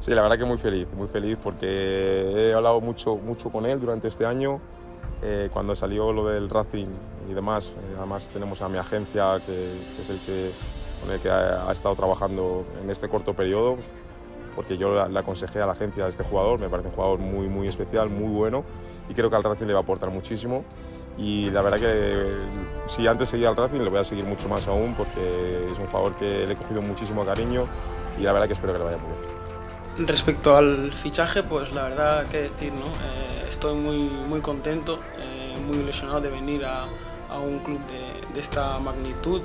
Sí, la verdad que muy feliz, muy feliz porque he hablado mucho, mucho con él durante este año. Eh, cuando salió lo del Racing y demás, eh, además tenemos a mi agencia que, que es el que, con el que ha, ha, estado trabajando en este corto periodo, porque yo le aconsejé a la agencia a este jugador, me parece un jugador muy, muy especial, muy bueno y creo que al Racing le va a aportar muchísimo y la verdad que si antes seguía al Racing le voy a seguir mucho más aún porque es un jugador que le he cogido muchísimo cariño y la verdad que espero que le vaya muy bien. Respecto al fichaje, pues la verdad, qué decir, ¿no? Eh, estoy muy, muy contento, eh, muy ilusionado de venir a, a un club de, de esta magnitud.